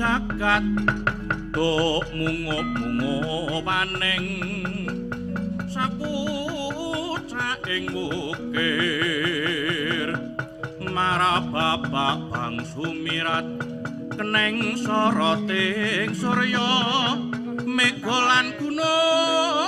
sumirat do mungo-mungo paning sapucak ing ukir marababa bang sumirat. Keneng soroting surya megolan gunung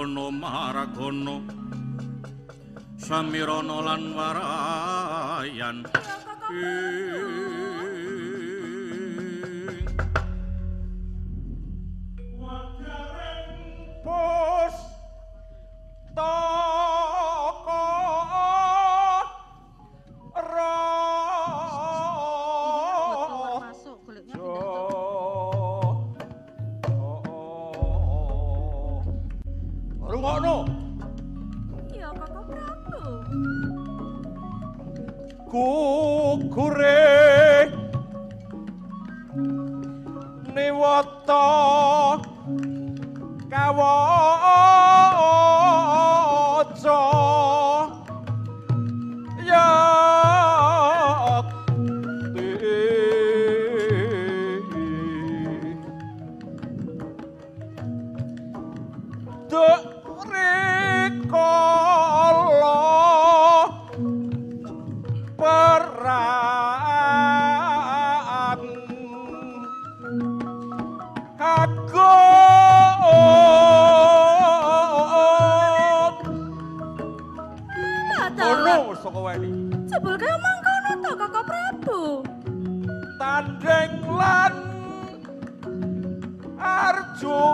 ana Maragana Samirana lan Warayan. Pus Toko Rungokno iya kakak Prabu. Gugure niwata kawaca yakti Dek rikala peran kagok matalo oh, saka wani jebul kaya mangkono ta kakak prabu tandeng lan arjuna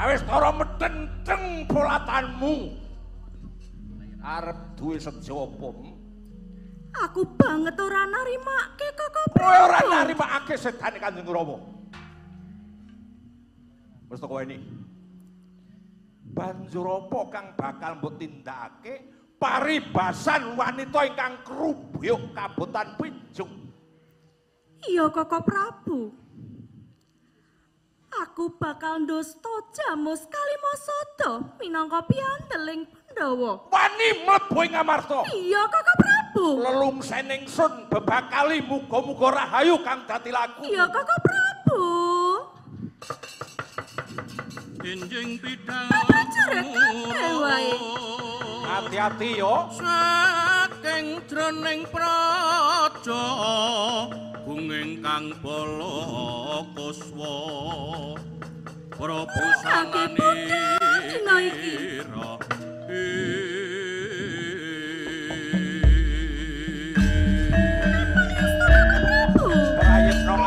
Kawis tara metenteng polatanmu. Arep duwe sejo apa? Aku banget ora narimake Kakak Prabu. Kowe ora narimake sedane Kanjeng Rama. Wis to kowe ini. Banjur apa kang bakal mbok tindakake paribasan wanita ingkang krubuyuk kabutan Pinjung. Iya Kakak Prabu. Aku bakal ndosta jamus Kalimasada minangka piandeling Pandhawa. Wani mlebu ing Amarta. Iya Kakak Prabu. Lelungsening sun bebakali muga-muga rahayu kang dadi laku. Iya Kakak Prabu. Prajurit kabeh wae. Hati-hati yo. saking jroning praja bunging kang bala kuswa prabu dina iki. sanganira Prabu. Rayet rong